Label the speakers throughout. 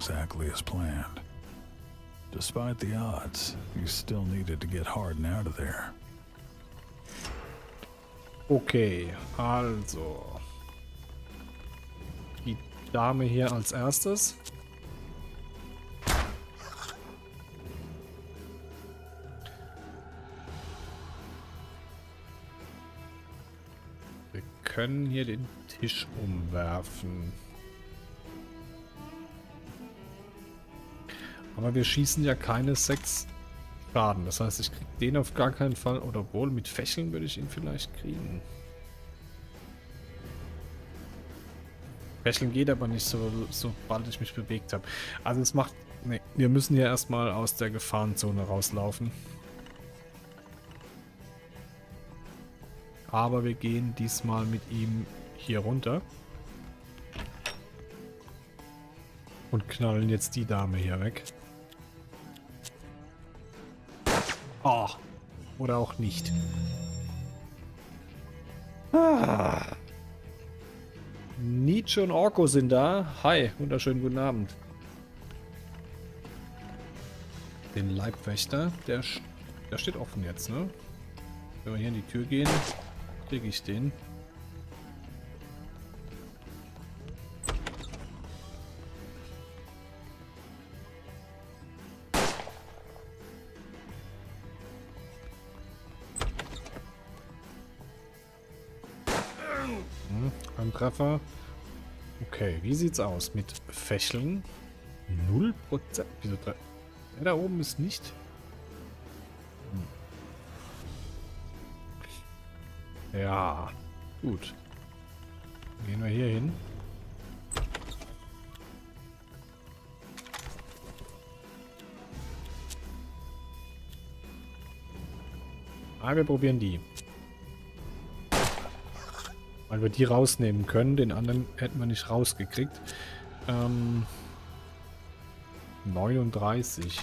Speaker 1: exactly as planned. Despite the odds, you still needed to get Harden out of there.
Speaker 2: Okay, also. Die Dame hier als erstes. Wir können hier den Tisch umwerfen. Aber wir schießen ja keine sechs Schaden. Das heißt, ich kriege den auf gar keinen Fall. Oder wohl, mit Fächeln würde ich ihn vielleicht kriegen. Fächeln geht aber nicht so, sobald ich mich bewegt habe. Also es macht... Ne, wir müssen ja erstmal aus der Gefahrenzone rauslaufen. Aber wir gehen diesmal mit ihm hier runter. Und knallen jetzt die Dame hier weg. Oh. Oder auch nicht. Ah. Nietzsche und Orko sind da. Hi, wunderschönen guten Abend. Den Leibwächter, der, der steht offen jetzt, ne? Wenn wir hier in die Tür gehen, kriege ich den. Treffer. Okay, wie sieht's aus mit Fächeln? 0%? Wieso? Der da oben ist nicht... Hm. Ja, gut. Gehen wir hier hin. Ah, wir probieren die. Weil wir die rausnehmen können. Den anderen hätten wir nicht rausgekriegt. Ähm, 39.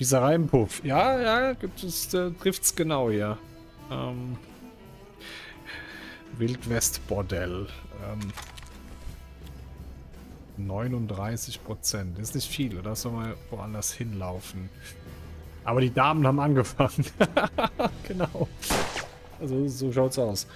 Speaker 2: Dieser Reimpuff. Ja, ja, gibt es, äh, trifft's genau hier. Ähm, Wildwest-Bordell. Ähm, 39 Prozent. Ist nicht viel, oder? Sollen wir woanders hinlaufen? Aber die Damen haben angefangen. genau. Also so schaut's aus.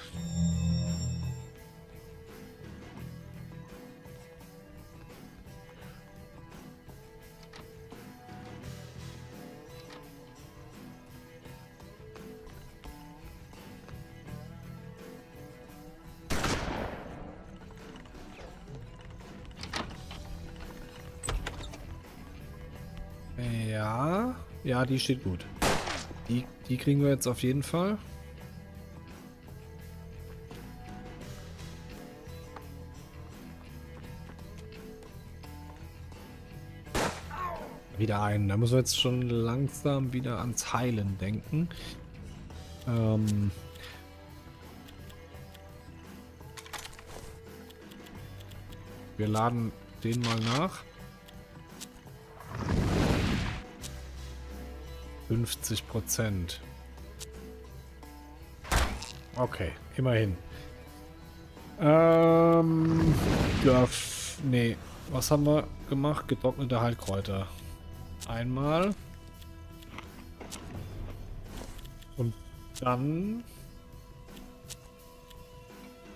Speaker 2: Ja, die steht gut. Die, die kriegen wir jetzt auf jeden Fall. Wieder ein. Da müssen wir jetzt schon langsam wieder ans Heilen denken. Ähm... Wir laden den mal nach. 50 Prozent. Okay, immerhin. Ähm, ja, nee. Was haben wir gemacht? Getrocknete Heilkräuter. Einmal. Und dann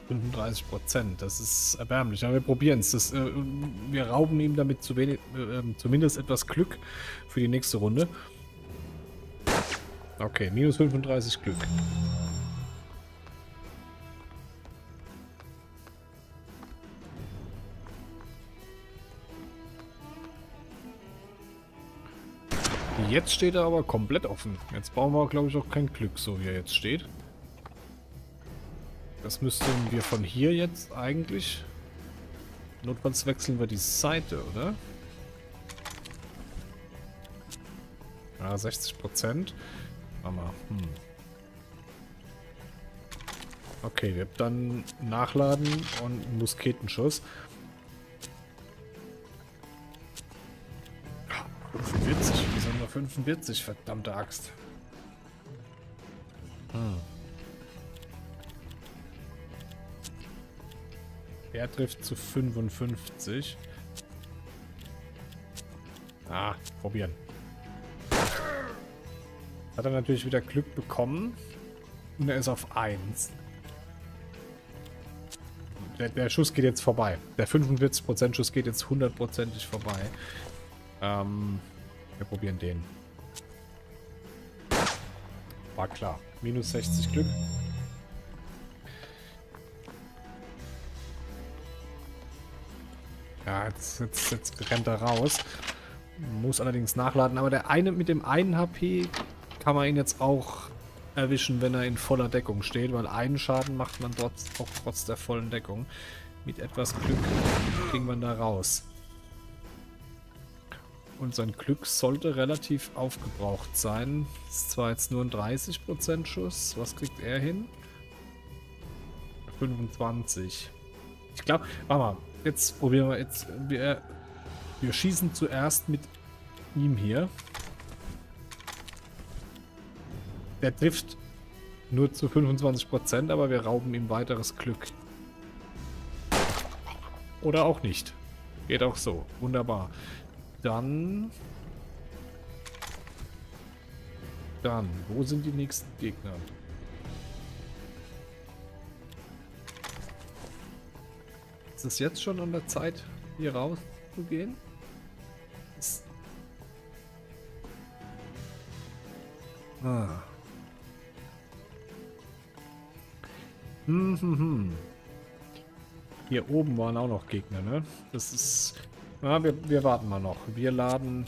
Speaker 2: 35 Prozent. Das ist erbärmlich. Aber wir probieren es. Äh, wir rauben ihm damit zu wenig, äh, ähm, zumindest etwas Glück für die nächste Runde. Okay, minus 35 Glück. Jetzt steht er aber komplett offen. Jetzt brauchen wir, glaube ich, auch kein Glück, so wie er jetzt steht. Das müssten wir von hier jetzt eigentlich... Notfalls wechseln wir die Seite, oder? Ja, 60 Prozent. Hammer. Hm. Okay, wir dann nachladen und Musketenschuss. 45, wie sind wir 45, verdammte Axt. Hm. Er trifft zu 55. Ah, probieren. Hat er natürlich wieder Glück bekommen. Und er ist auf 1. Der, der Schuss geht jetzt vorbei. Der 45% Schuss geht jetzt hundertprozentig vorbei. Ähm, wir probieren den. War klar. Minus 60 Glück. Ja, jetzt, jetzt, jetzt rennt er raus. Muss allerdings nachladen. Aber der eine mit dem einen HP kann man ihn jetzt auch erwischen, wenn er in voller Deckung steht, weil einen Schaden macht man dort auch trotz der vollen Deckung. Mit etwas Glück ging man da raus. Und sein Glück sollte relativ aufgebraucht sein. Ist zwar jetzt nur ein 30% Schuss. Was kriegt er hin? 25. Ich glaube, warte mal. Jetzt probieren wir jetzt. Wir, wir schießen zuerst mit ihm hier. Der trifft nur zu 25%, aber wir rauben ihm weiteres Glück. Oder auch nicht. Geht auch so. Wunderbar. Dann... Dann, wo sind die nächsten Gegner? Ist es jetzt schon an der Zeit, hier rauszugehen? Ah. Hm, hm, hm. Hier oben waren auch noch Gegner, ne? Das ist... Ja, wir, wir warten mal noch. Wir laden...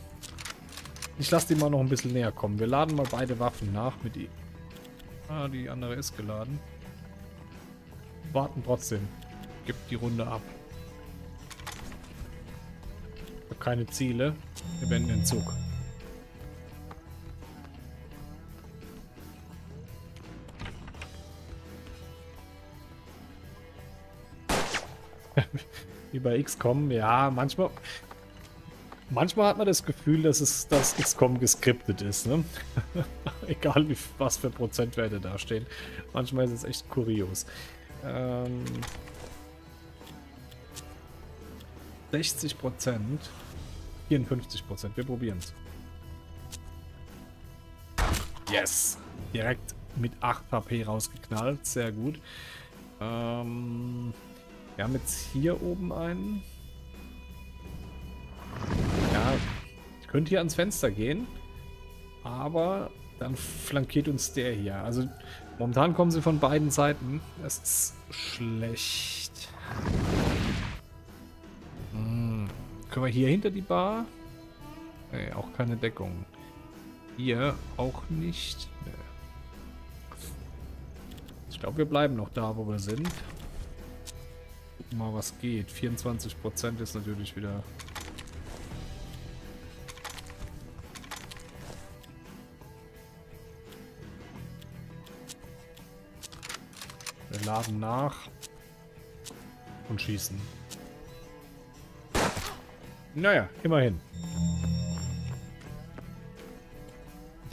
Speaker 2: Ich lasse die mal noch ein bisschen näher kommen. Wir laden mal beide Waffen nach mit ihm. Ah, die andere ist geladen. Warten trotzdem. Gibt die Runde ab. Ich habe keine Ziele. Wir wenden den Zug. Wie bei XCOM, ja, manchmal. Manchmal hat man das Gefühl, dass es das XCOM geskriptet ist, ne? Egal wie, was für Prozentwerte da stehen. Manchmal ist es echt kurios. Ähm, 60 Prozent. 54 Prozent. Wir probieren es. Yes! Direkt mit 8 HP rausgeknallt. Sehr gut. Ähm, wir haben jetzt hier oben einen. Ja, ich könnte hier ans Fenster gehen. Aber dann flankiert uns der hier. Also momentan kommen sie von beiden Seiten. Das ist schlecht. Hm. Können wir hier hinter die Bar? Nee, auch keine Deckung. Hier auch nicht. Nee. Ich glaube, wir bleiben noch da, wo wir sind mal, was geht. 24% ist natürlich wieder... Wir laden nach und schießen. Naja, immerhin.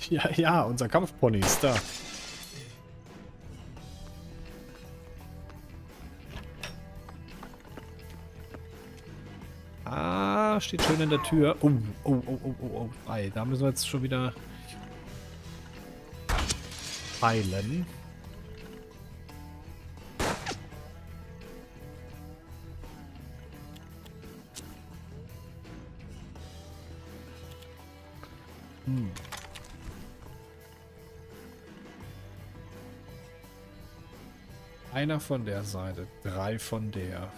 Speaker 2: Ja, ja, unser Kampfpony ist da. Steht schön in der Tür. Oh, oh, oh, oh, oh, oh. Ei, da müssen wir jetzt schon wieder heilen. Hm. Einer von der Seite, drei von der.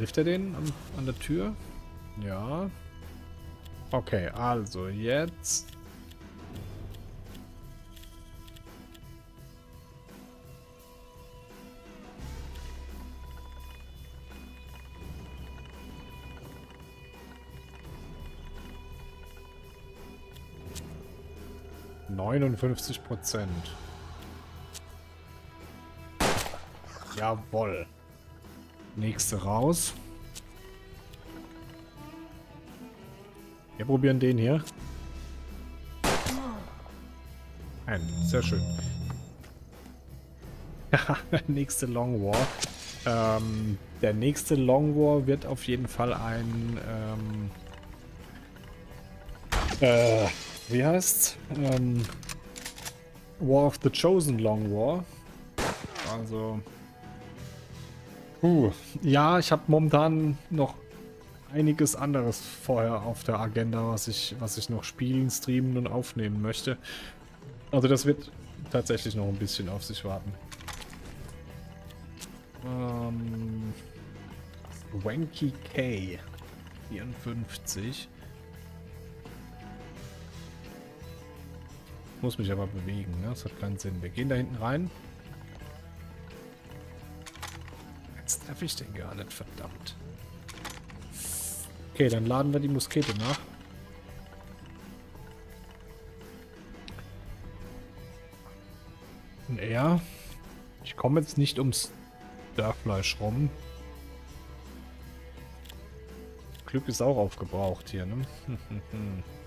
Speaker 2: Trifft er den an, an der Tür? Ja. Okay, also jetzt... Neunundfünfzig Prozent. Jawoll. Nächste raus. Wir probieren den hier. Ein, sehr schön. der nächste Long War. Ähm, der nächste Long War wird auf jeden Fall ein... Ähm, äh, wie heißt's? Ähm, War of the Chosen Long War. Also... Uh, ja, ich habe momentan noch einiges anderes vorher auf der Agenda, was ich, was ich noch spielen, streamen und aufnehmen möchte. Also das wird tatsächlich noch ein bisschen auf sich warten. Ähm, Wanky K. 54. Muss mich aber bewegen, ne? Das hat keinen Sinn. Wir gehen da hinten rein. Treffe ich den gar nicht, verdammt. Okay, dann laden wir die Muskete nach. Und er. Ich komme jetzt nicht ums Dörrfleisch rum. Glück ist auch aufgebraucht hier, ne?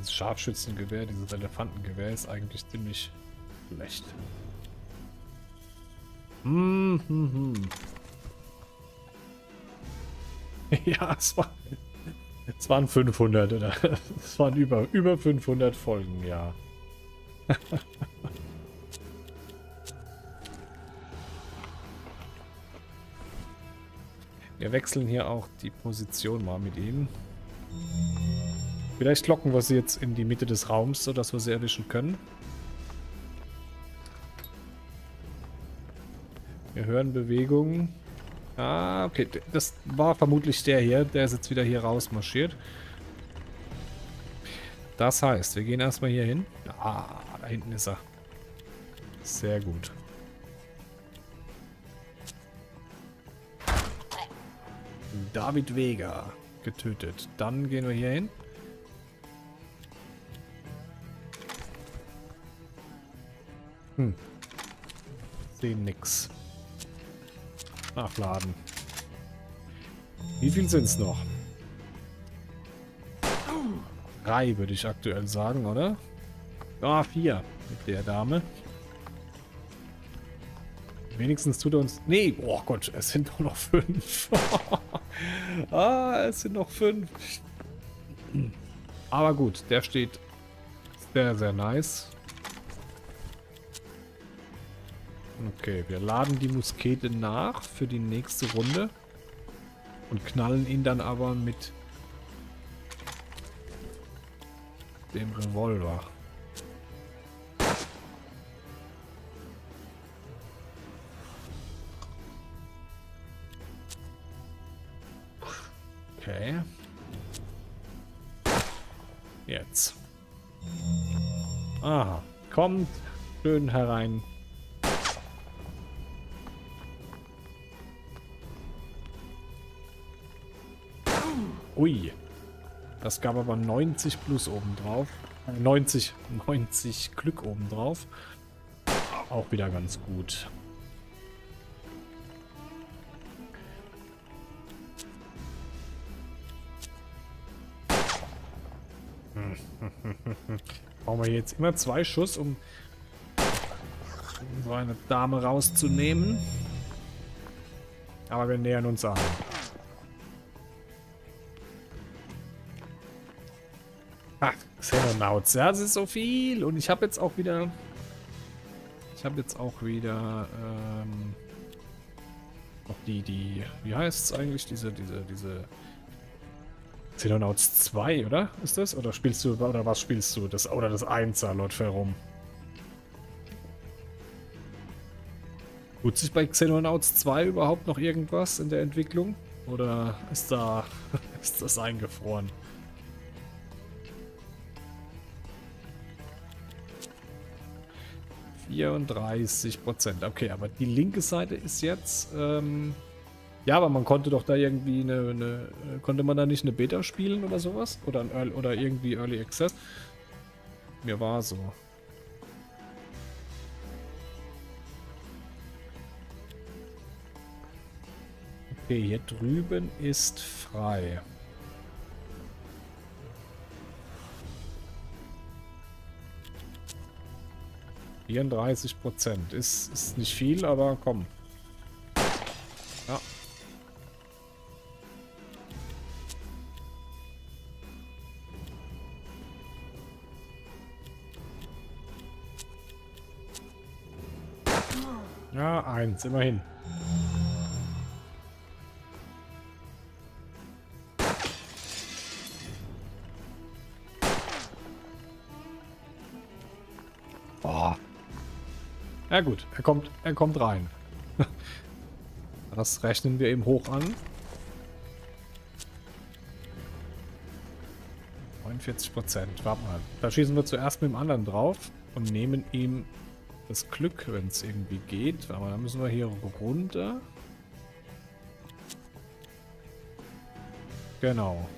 Speaker 2: dieses Scharfschützengewehr, dieses Elefantengewehr ist eigentlich ziemlich schlecht. Hm, hm, hm. ja, es, war, es waren 500 oder es waren über, über 500 Folgen, ja. Wir wechseln hier auch die Position mal mit ihm. Vielleicht locken wir sie jetzt in die Mitte des Raums, sodass wir sie erwischen können. Wir hören Bewegungen. Ah, okay. Das war vermutlich der hier. Der ist jetzt wieder hier rausmarschiert. Das heißt, wir gehen erstmal hier hin. Ah, da hinten ist er. Sehr gut. David Vega getötet. Dann gehen wir hier hin. Hm. Sehen nix. Nachladen. Wie viel sind es noch? Drei würde ich aktuell sagen, oder? Ah, vier mit der Dame. Wenigstens tut er uns... Nee, oh Gott, es sind doch noch fünf. ah, es sind noch fünf. Aber gut, der steht sehr, sehr nice. Okay, wir laden die Muskete nach für die nächste Runde. Und knallen ihn dann aber mit dem Revolver. Okay. Jetzt. Aha. Kommt schön herein. Ui. Das gab aber 90 plus obendrauf. 90, 90 Glück obendrauf. Auch wieder ganz gut. Brauchen wir jetzt immer zwei Schuss, um so eine Dame rauszunehmen. Aber wir nähern uns an. Xenonauts. Ja, das ist so viel. Und ich habe jetzt auch wieder... Ich habe jetzt auch wieder... Ähm, noch die, die... Wie heißt es eigentlich? Diese, diese, diese... Xenonauts 2, oder? Ist das? Oder spielst du... Oder was spielst du? Das, oder das 1er, Lord Ferrum. Tut sich bei Xenonauts 2 überhaupt noch irgendwas in der Entwicklung? Oder ist da... ist das eingefroren? 34 Prozent. Okay, aber die linke Seite ist jetzt... Ähm, ja, aber man konnte doch da irgendwie eine, eine... Konnte man da nicht eine Beta spielen oder sowas? Oder, ein Early, oder irgendwie Early Access? Mir war so. Okay, hier drüben ist frei. 34 Prozent. Ist, ist nicht viel, aber komm. Ja. Ja, eins, immerhin. Ja gut, er kommt, er kommt rein. Das rechnen wir eben hoch an. 49 Prozent. Warte mal. Da schießen wir zuerst mit dem anderen drauf und nehmen ihm das Glück, wenn es irgendwie geht. Aber dann müssen wir hier runter. Genau.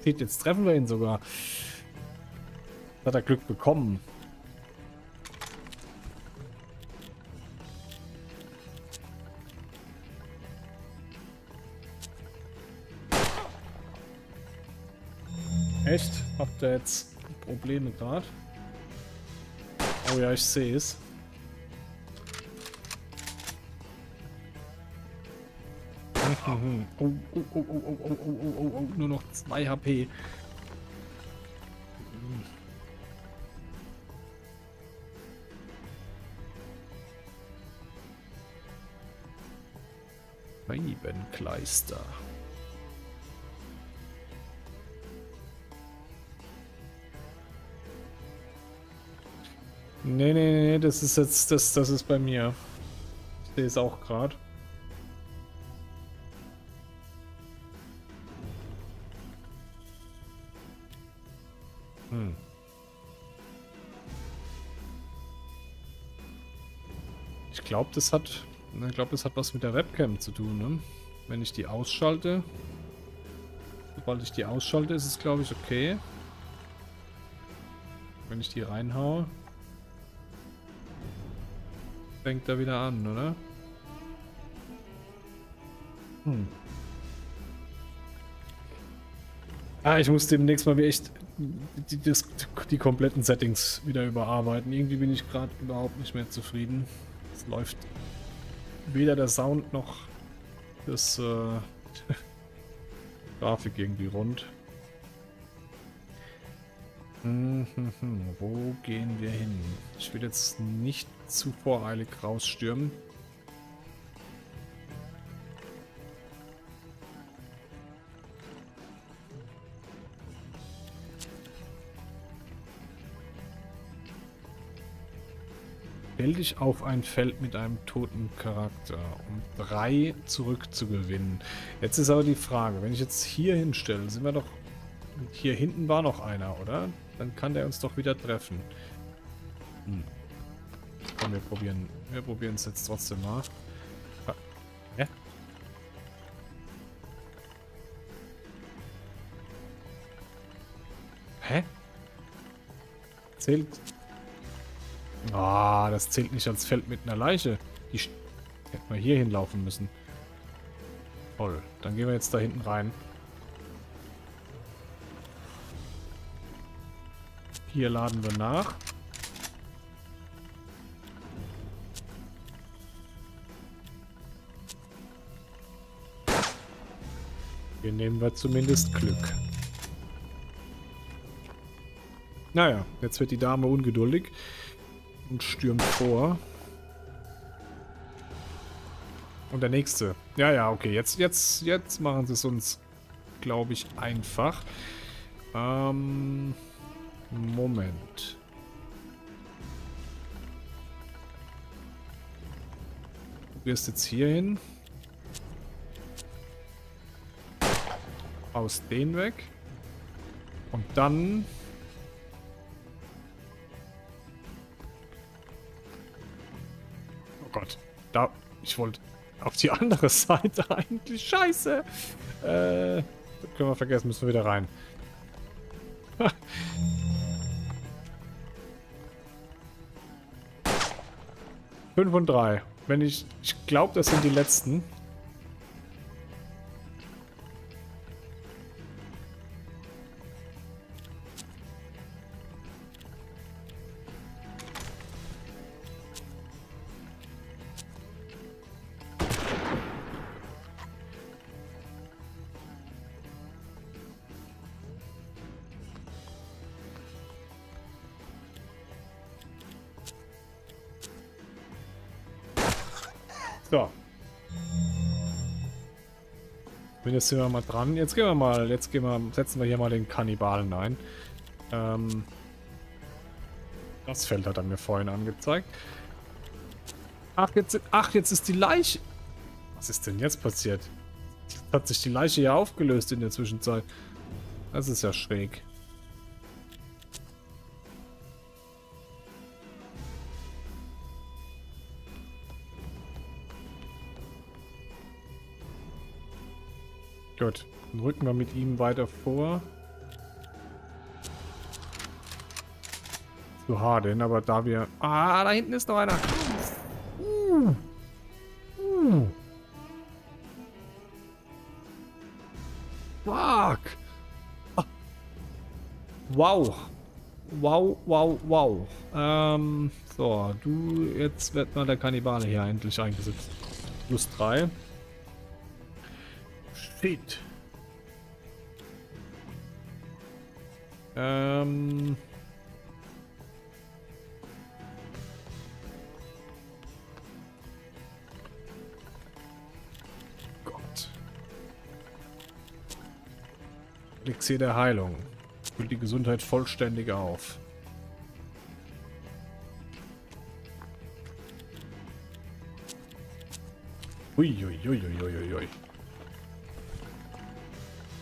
Speaker 2: Sieht, jetzt treffen wir ihn sogar. Hat er Glück bekommen. Ihr jetzt Probleme gerade? Oh ja, ich sehe es. Oh, oh, oh, oh, oh, oh, oh, oh, oh, oh, nur noch 2 HP. Reibenkleister. Nee, nee, nee, das ist jetzt, das, das ist bei mir. Ich sehe es auch gerade. Hm. Ich glaube, das hat, ich glaube, das hat was mit der Webcam zu tun, ne? Wenn ich die ausschalte, sobald ich die ausschalte, ist es, glaube ich, okay. Wenn ich die reinhaue fängt da wieder an, oder? Hm. Ah, ich muss demnächst mal echt die, die, die, kompletten Settings wieder überarbeiten. Irgendwie bin ich gerade überhaupt nicht mehr zufrieden. Es läuft weder der Sound noch das äh, Grafik irgendwie rund. Hm, hm, hm. Wo gehen wir hin? Ich will jetzt nicht zu voreilig rausstürmen. Stell dich auf ein Feld mit einem toten Charakter, um drei zurückzugewinnen. Jetzt ist aber die Frage, wenn ich jetzt hier hinstelle, sind wir doch... Hier hinten war noch einer, oder? Dann kann der uns doch wieder treffen. Hm. Komm, wir probieren. Wir probieren es jetzt trotzdem mal. Ah. Hä? Hä? Zählt. Ah, das zählt nicht als Feld mit einer Leiche. Die hätten wir hier hinlaufen müssen. Toll. Dann gehen wir jetzt da hinten rein. Hier laden wir nach. Hier nehmen wir zumindest Glück. Naja, jetzt wird die Dame ungeduldig und stürmt vor. Und der nächste. Ja, ja, okay. Jetzt, jetzt, jetzt machen sie es uns, glaube ich, einfach. Ähm... Moment. Du gehst jetzt hier hin. Aus den weg. Und dann... Oh Gott. Da... Ich wollte auf die andere Seite eigentlich. Scheiße. Äh... Können wir vergessen, müssen wir wieder rein. Fünf und drei. Wenn ich... Ich glaube, das sind die letzten. Jetzt sind wir mal dran. Jetzt gehen wir mal, jetzt gehen wir, setzen wir hier mal den Kannibalen ein. Ähm, das Feld hat er mir vorhin angezeigt. Ach jetzt, ach, jetzt ist die Leiche. Was ist denn jetzt passiert? Hat sich die Leiche ja aufgelöst in der Zwischenzeit. Das ist ja schräg. Gut, dann rücken wir mit ihm weiter vor. Zu denn aber da wir... Ah, da hinten ist noch einer. Fuck. Ah. Wow. Wow, wow, wow. Ähm, so, du, jetzt wird mal der Kannibale hier endlich eingesetzt. Plus 3. Feed. Ähm. Gott. Elixier der Heilung. Füllt die Gesundheit vollständig auf. Uiuiuiuiuiui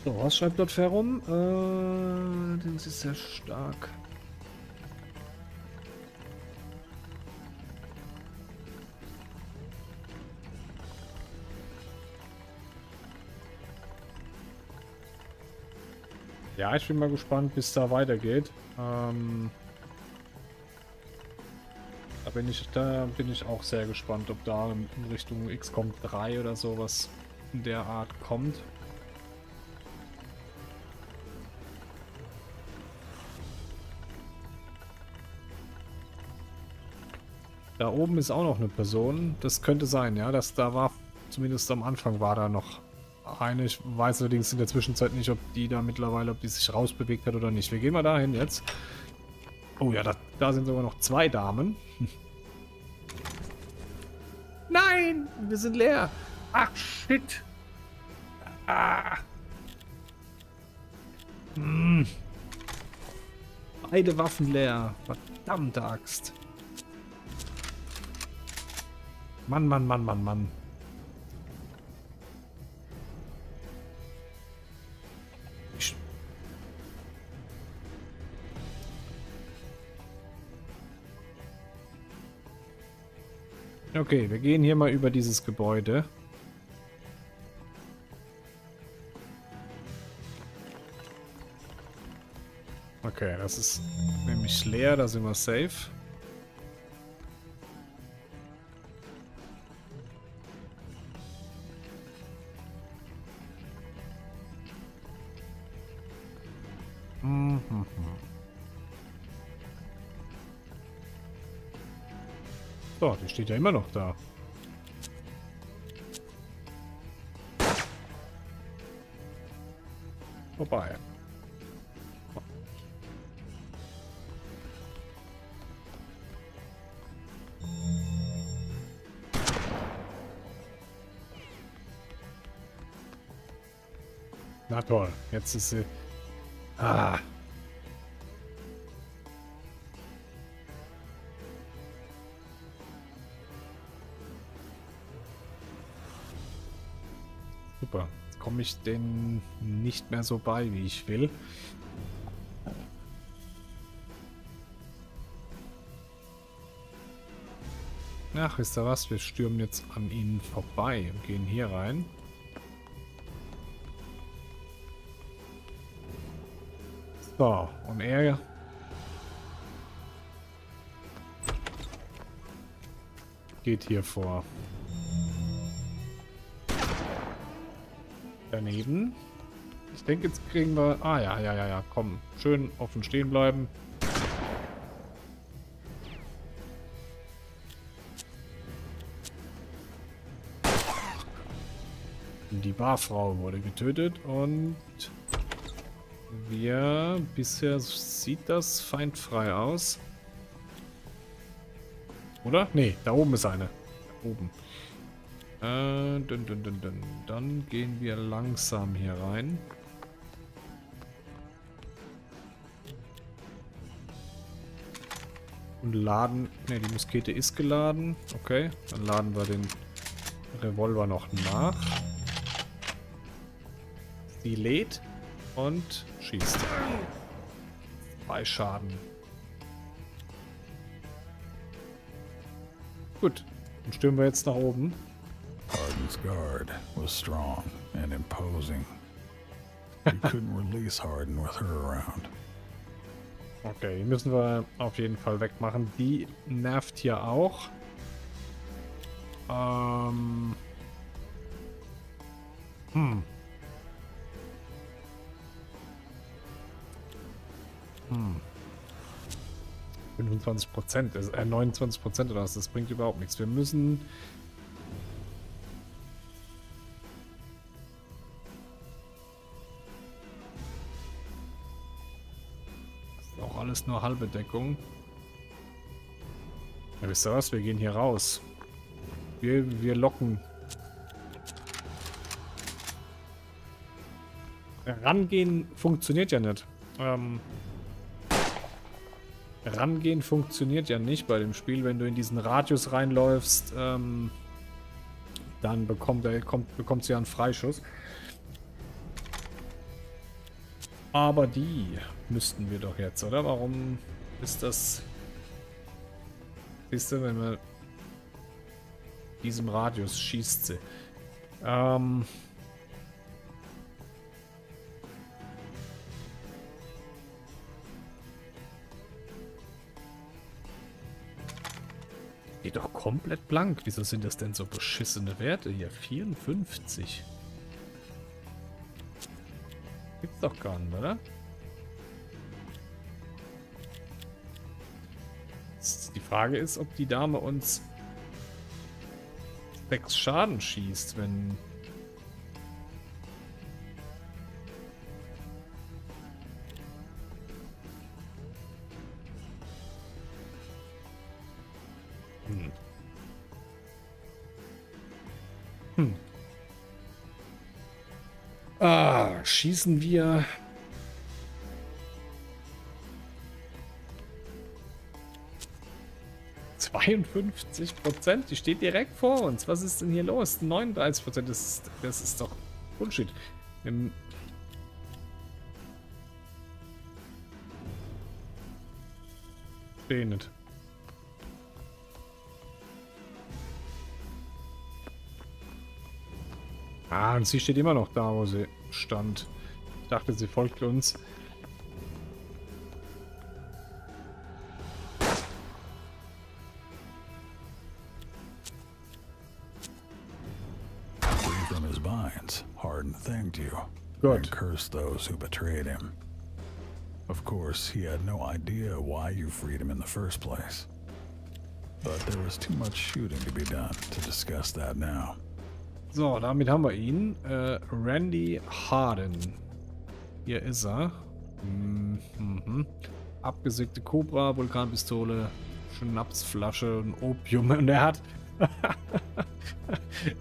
Speaker 2: so, was schreibt dort herum? Äh, das ist sehr stark. Ja, ich bin mal gespannt, bis da weitergeht. Ähm, da bin ich, da bin ich auch sehr gespannt, ob da in Richtung XCOM 3 oder sowas in der Art kommt. Da oben ist auch noch eine Person. Das könnte sein, ja. Das da war, zumindest am Anfang war da noch eine. Ich weiß allerdings in der Zwischenzeit nicht, ob die da mittlerweile, ob die sich rausbewegt hat oder nicht. Wir gehen mal dahin jetzt. Oh ja, da, da sind sogar noch zwei Damen. Nein, wir sind leer. Ach, shit. Ah. Hm. Beide Waffen leer. Verdammte Axt. Mann, Mann, Mann, Mann, Mann. Okay, wir gehen hier mal über dieses Gebäude. Okay, das ist nämlich leer, da sind wir safe. So, die steht ja immer noch da. Vorbei. Na toll, jetzt ist sie... Ah. Super. Komme ich denn nicht mehr so bei, wie ich will. Ach, wisst ihr was? Wir stürmen jetzt an ihnen vorbei und gehen hier rein. So, und er geht hier vor. Daneben. Ich denke, jetzt kriegen wir... Ah, ja, ja, ja, ja. Komm, schön offen stehen bleiben. Die Barfrau wurde getötet und wir... Bisher sieht das feindfrei aus. Oder? Nee, da oben ist eine. Da oben. Äh, dün, dün, dün, dün. Dann gehen wir langsam hier rein. Und laden... Ne, die Muskete ist geladen. Okay, dann laden wir den Revolver noch nach. Sie lädt und schießt. Zwei Schaden. Gut, dann stürmen wir jetzt nach oben.
Speaker 1: Hardin's guard was strong and imposing. You couldn't release Hardin with her around.
Speaker 2: Okay, die müssen wir auf jeden Fall wegmachen. Die nervt hier auch. Ähm. Hm. Hm. 25 Prozent, äh 29 Prozent oder was, das bringt überhaupt nichts. Wir müssen alles nur halbe Deckung. Ja, wisst ihr was? Wir gehen hier raus. Wir, wir locken. Rangehen funktioniert ja nicht. Ähm, Rangehen funktioniert ja nicht bei dem Spiel. Wenn du in diesen Radius reinläufst, ähm, dann bekommt er kommt, bekommt sie ja einen Freischuss. Aber die müssten wir doch jetzt, oder? Warum ist das... Siehst du, wenn man diesem Radius schießt sie. Ähm... Geht doch komplett blank. Wieso sind das denn so beschissene Werte hier? 54. Gibt's doch gar nicht, oder? Die Frage ist, ob die Dame uns sechs Schaden schießt, wenn... schießen wir 52 Prozent. Die steht direkt vor uns. Was ist denn hier los? 39 Prozent. Das, ist, das ist doch Bullshit. Im nicht. Ah, und sie steht immer noch da, wo sie stand. Ich dachte, sie folgt uns.
Speaker 1: Good. And cursed those who betrayed him. Of course, he had no idea why you freed him in the first place. But there was too much shooting to be done to discuss that now.
Speaker 2: So, damit haben wir ihn. Äh, Randy Harden. Hier ist er. Mhm. mhm. Abgesägte Cobra, Vulkanpistole, Schnapsflasche und Opium. Und er hat...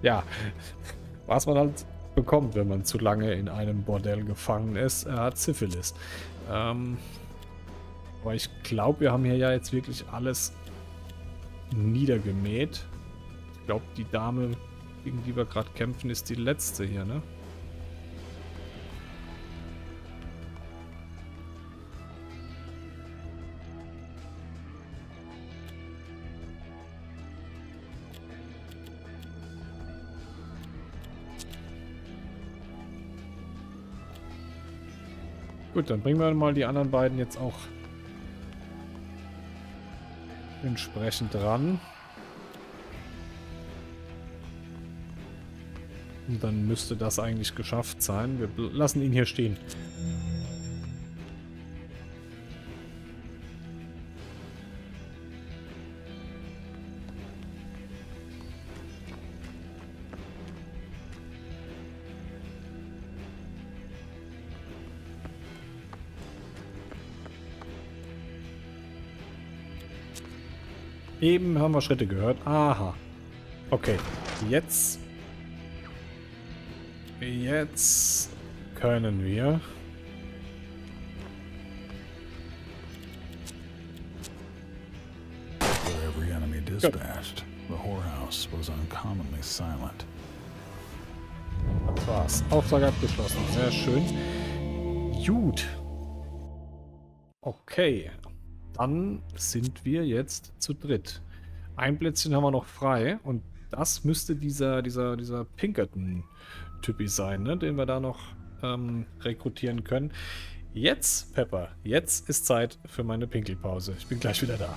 Speaker 2: ja, was man halt bekommt, wenn man zu lange in einem Bordell gefangen ist. Er hat Syphilis. Ähm, aber ich glaube, wir haben hier ja jetzt wirklich alles niedergemäht. Ich glaube, die Dame, gegen die wir gerade kämpfen, ist die letzte hier, ne? Gut, dann bringen wir mal die anderen beiden jetzt auch entsprechend dran. Dann müsste das eigentlich geschafft sein. Wir lassen ihn hier stehen. Eben haben wir Schritte gehört. Aha. Okay. Jetzt Jetzt können wir.
Speaker 1: For every enemy dispatched, the whorehouse was uncommonly silent.
Speaker 2: Das war's. Auftrag abgeschlossen. Sehr schön. Gut. Okay. Dann sind wir jetzt zu dritt. Ein Plätzchen haben wir noch frei und das müsste dieser, dieser, dieser Pinkerton-Typi sein, ne? den wir da noch ähm, rekrutieren können. Jetzt, Pepper, jetzt ist Zeit für meine Pinkelpause. Ich bin gleich wieder da.